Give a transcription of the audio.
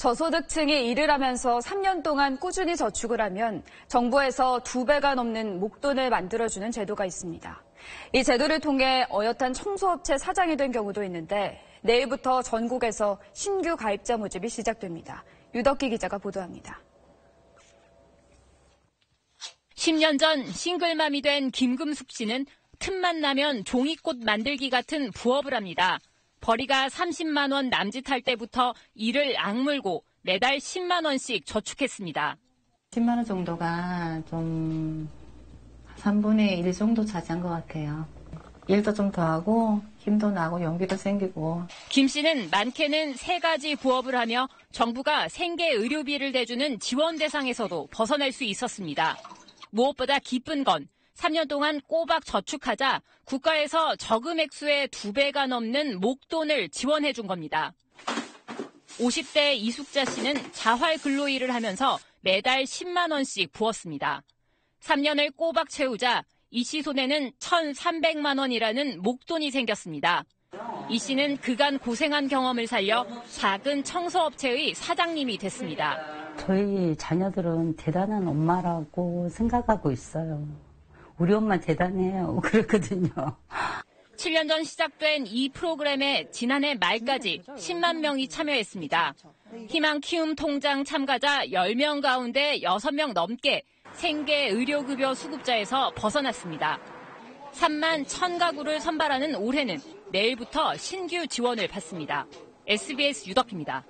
저소득층이 일을 하면서 3년 동안 꾸준히 저축을 하면 정부에서 두 배가 넘는 목돈을 만들어주는 제도가 있습니다. 이 제도를 통해 어엿한 청소업체 사장이 된 경우도 있는데 내일부터 전국에서 신규 가입자 모집이 시작됩니다. 유덕기 기자가 보도합니다. 10년 전 싱글맘이 된 김금숙 씨는 틈만 나면 종이꽃 만들기 같은 부업을 합니다. 벌이가 30만 원 남짓할 때부터 이를 악물고 매달 10만 원씩 저축했습니다. 10만 원 정도가 좀 3분의 1 정도 차지한 것 같아요. 일도 좀 더 하고 힘도 나고 용기도 생기고. 김 씨는 많게는 세 가지 부업을 하며 정부가 생계 의료비를 대주는 지원 대상에서도 벗어날 수 있었습니다. 무엇보다 기쁜 건 3년 동안 꼬박 저축하자 국가에서 저금 액수의 두 배가 넘는 목돈을 지원해 준 겁니다. 50대 이숙자 씨는 자활 근로 일을 하면서 매달 10만 원씩 부었습니다. 3년을 꼬박 채우자 이 씨 손에는 1,300만 원이라는 목돈이 생겼습니다. 이 씨는 그간 고생한 경험을 살려 작은 청소업체의 사장님이 됐습니다. 저희 자녀들은 대단한 엄마라고 생각하고 있어요. 우리 엄마 대단해요. 그렇거든요. 7년 전 시작된 이 프로그램에 지난해 말까지 10만 명이 참여했습니다. 희망 키움 통장 참가자 10명 가운데 6명 넘게 생계 의료급여 수급자에서 벗어났습니다. 3만 1000가구를 선발하는 올해는 내일부터 신규 지원을 받습니다. SBS 유덕입니다.